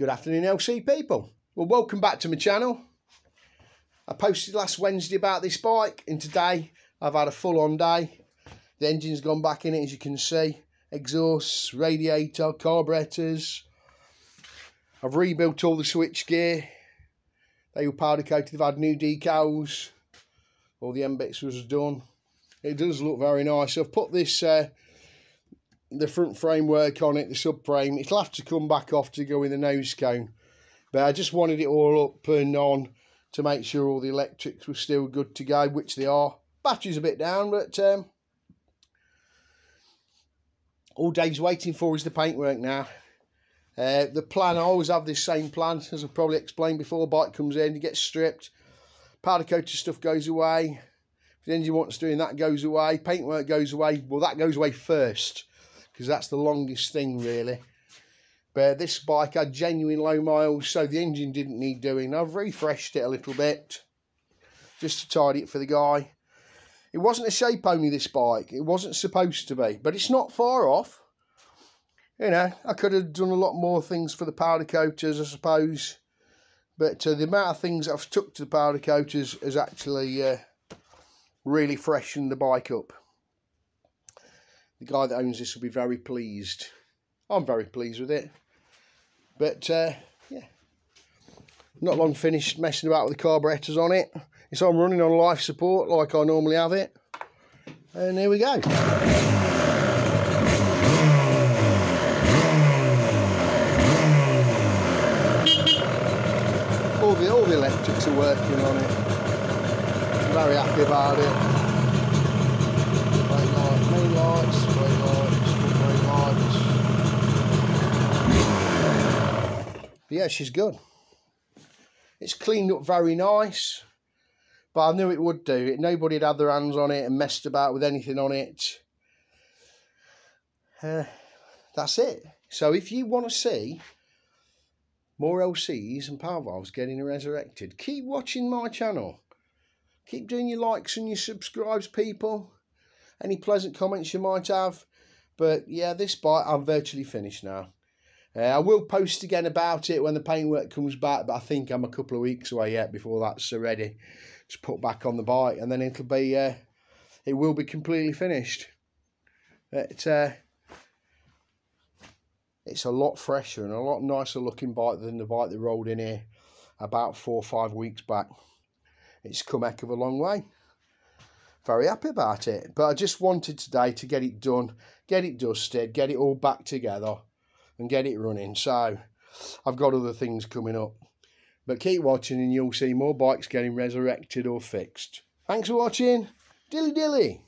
Good afternoon LC people. Well welcome back to my channel. I posted last Wednesday about this bike and today I've had a full on day. The engine's gone back in it as you can see. Exhausts, radiator, carburetors. I've rebuilt all the switch gear. They were powder coated, they've had new decals. All the end bits was done. It does look very nice. I've put this uh, the front framework on it, the subframe. It'll have to come back off to go in the nose cone. But I just wanted it all up and on to make sure all the electrics were still good to go, which they are. Battery's a bit down, but um, all Dave's waiting for is the paintwork now. Uh, the plan, I always have this same plan, as I've probably explained before. Bike comes in, it gets stripped, powder coated stuff goes away. If the engine wants doing that goes away, paintwork goes away. Well, that goes away first because that's the longest thing really. But this bike had genuine low miles, so the engine didn't need doing. I've refreshed it a little bit just to tidy it for the guy. It wasn't a shape only, this bike. It wasn't supposed to be, but it's not far off. You know, I could have done a lot more things for the powder coaters, I suppose. But uh, the amount of things I've took to the powder coaters has actually uh, really freshened the bike up the guy that owns this will be very pleased. I'm very pleased with it. But, uh, yeah. Not long finished messing about with the carburetors on it. It's on running on life support like I normally have it. And here we go. All the, all the electrics are working on it. I'm very happy about it But yeah, she's good. It's cleaned up very nice, but I knew it would do. It. Nobody had had their hands on it and messed about with anything on it. Uh, that's it. So if you want to see more LCs and power valves getting resurrected, keep watching my channel. Keep doing your likes and your subscribes, people any pleasant comments you might have. But yeah, this bike I'm virtually finished now. Uh, I will post again about it when the paintwork comes back, but I think I'm a couple of weeks away yet before that's ready to put back on the bike, and then it'll be uh, it will be completely finished. It, uh, it's a lot fresher and a lot nicer looking bike than the bike that rolled in here about four or five weeks back. It's come heck of a long way very happy about it. But I just wanted today to get it done, get it dusted, get it all back together and get it running. So I've got other things coming up. But keep watching and you'll see more bikes getting resurrected or fixed. Thanks for watching. Dilly dilly.